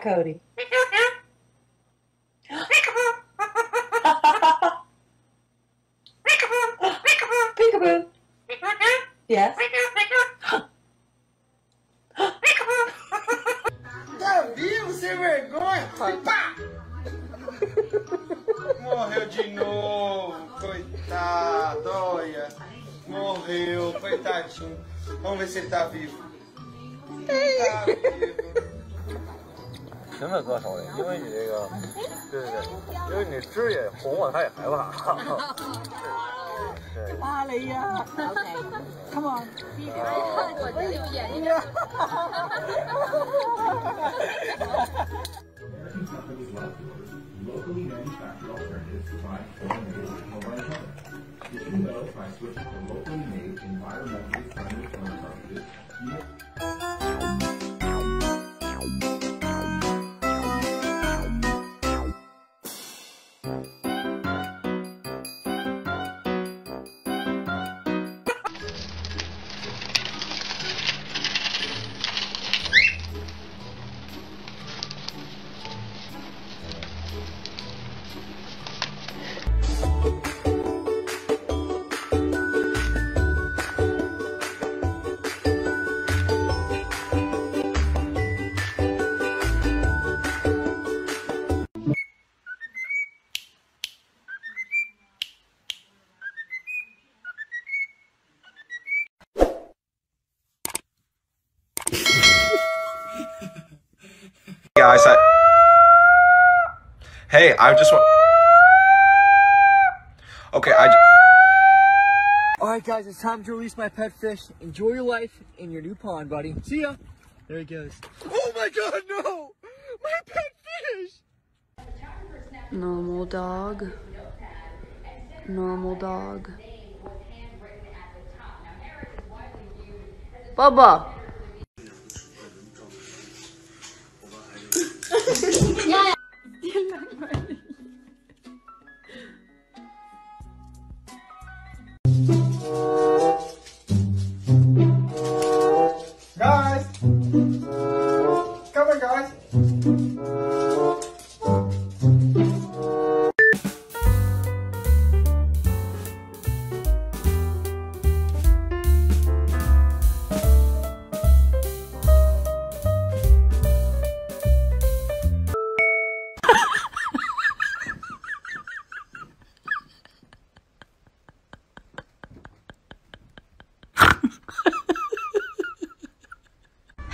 Cody. Peekaboo. Yes. Tá vivo, sem vergonha? Pá! Morreu de novo, coitado, olha. Morreu, coitadinho. Vamos ver se ele tá vivo. Tá vivo. 真的歌手里，因为你这个，对对对，因为你枝也红了，他也害怕。对。啊，你呀。Come on. 我这有眼睛。Hey, I just want. Okay, I. Alright guys, it's time to release my pet fish. Enjoy your life in your new pond, buddy. See ya! There he goes. Oh my god, no! My pet fish! Normal dog. Normal dog. Bubba.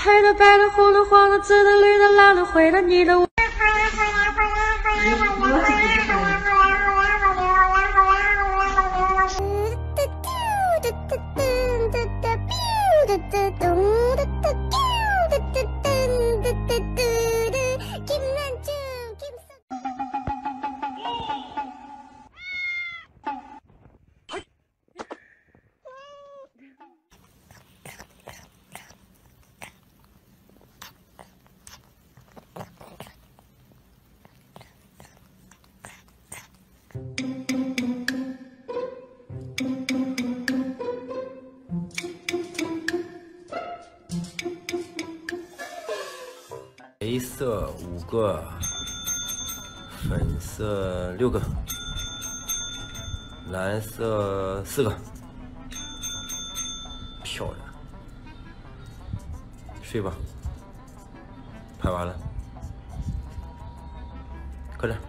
黑的、白的、红的、黄的、紫的、绿的、蓝的、灰的、你的。五个，粉色六个，蓝色四个，漂亮。睡吧，拍完了，快点。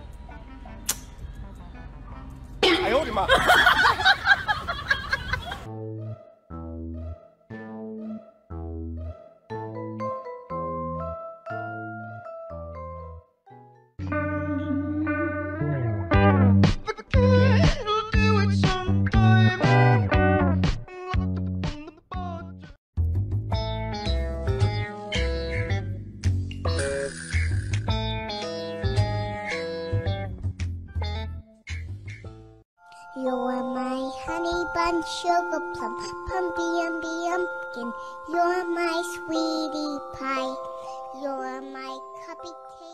You are my honey bun, sugar plum, pumpkin, pumpkin. You're my sweetie pie. You're my cupcake.